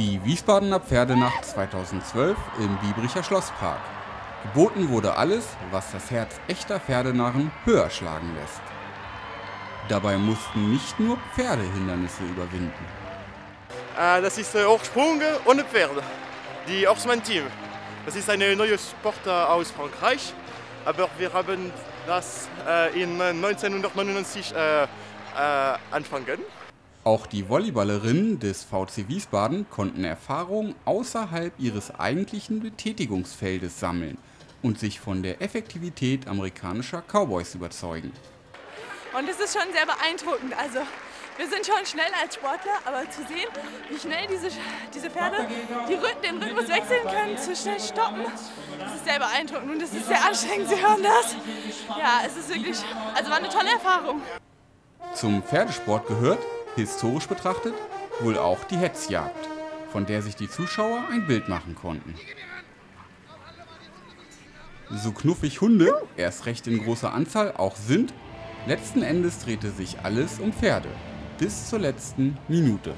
Die Wiesbadener Pferdenacht 2012 im Biebricher Schlosspark. Geboten wurde alles, was das Herz echter Pferdenarren höher schlagen lässt. Dabei mussten nicht nur Pferde Hindernisse überwinden. Äh, das ist auch Sprung ohne Pferde. Die Horseman-Team. Das ist eine neue Sport aus Frankreich, aber wir haben das äh, in 1999 äh, äh, anfangen. Auch die Volleyballerinnen des VC Wiesbaden konnten Erfahrung außerhalb ihres eigentlichen Betätigungsfeldes sammeln und sich von der Effektivität amerikanischer Cowboys überzeugen. Und es ist schon sehr beeindruckend. Also wir sind schon schnell als Sportler, aber zu sehen, wie schnell diese, diese Pferde die, den Rhythmus wechseln können, zu schnell stoppen, das ist sehr beeindruckend und es ist sehr anstrengend. Sie hören das. Ja, es ist wirklich, also war eine tolle Erfahrung. Zum Pferdesport gehört, historisch betrachtet, wohl auch die Hetzjagd, von der sich die Zuschauer ein Bild machen konnten. So knuffig Hunde, erst recht in großer Anzahl, auch sind, letzten Endes drehte sich alles um Pferde bis zur letzten Minute.